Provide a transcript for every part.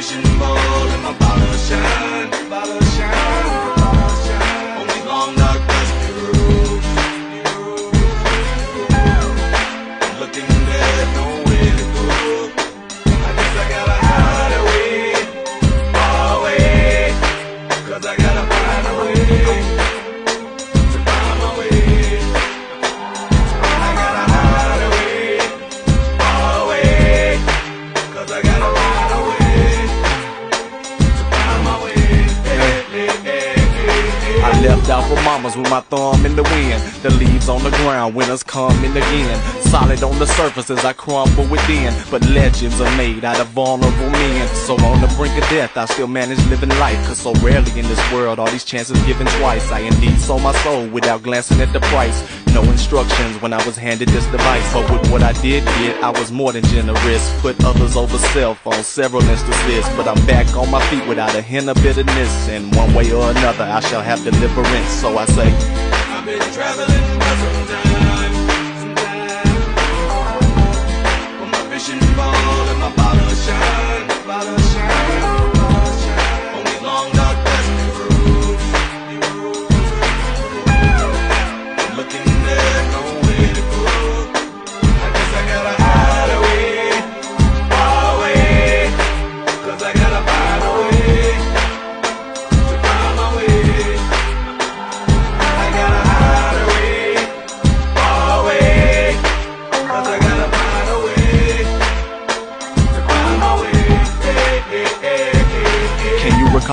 vision bowl and my bottle shine, bottle shine. Mamas with my thumb in the wind. The leaves on the ground, winter's coming again. Solid on the surface as I crumble within. But legends are made out of vulnerable men. So the brink of death, I still manage living life. Cause so rarely in this world are these chances given twice. I indeed sold my soul without glancing at the price. No instructions when I was handed this device. But with what I did get, I was more than generous. Put others over self on several instances. But I'm back on my feet without a hint of bitterness. And one way or another, I shall have deliverance. So I say, I've been traveling for some time,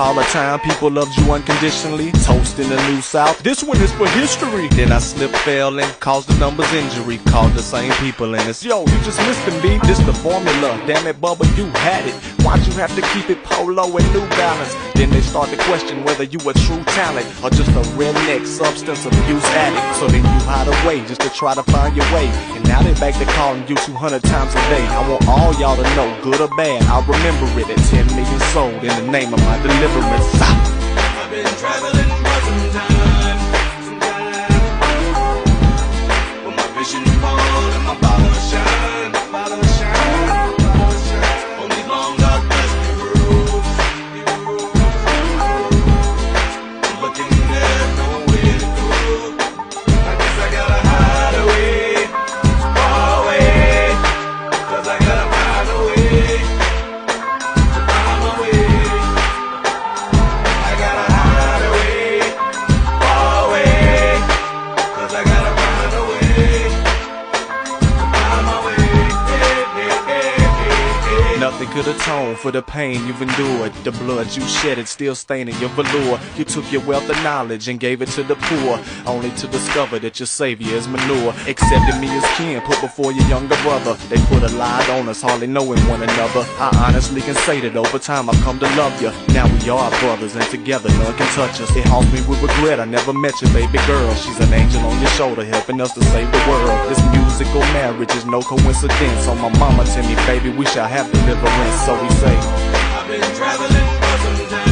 Can the time people loved you unconditionally? Toast in the New South. This one is for history. Then I slipped, fell, and caused the numbers injury. Called the same people, and it's yo, you just missed B. This the formula. Damn it, Bubba, you had it. Why'd you have to keep it polo and New Balance? Then they start to question whether you a true talent or just a redneck substance abuse addict. So then you hide away just to try to find your way. And now they back to calling you 200 times a day. I want all y'all to know, good or bad, I'll remember it at 10 million sold in the name of my deliverance. I've been traveling could atone for the pain you've endured. The blood you shedded still staining your velour. You took your wealth of knowledge and gave it to the poor, only to discover that your savior is manure. Accepted me as kin, put before your younger brother. They put a lie on us, hardly knowing one another. I honestly can say that over time I've come to love you. Now we are brothers, and together none can touch us. It haunts me with regret. I never met your baby girl. She's an angel on your shoulder, helping us to save the world. This musical marriage is no coincidence. On my mama tell me, baby, we shall have deliverance. And so we say, I've been traveling for some time.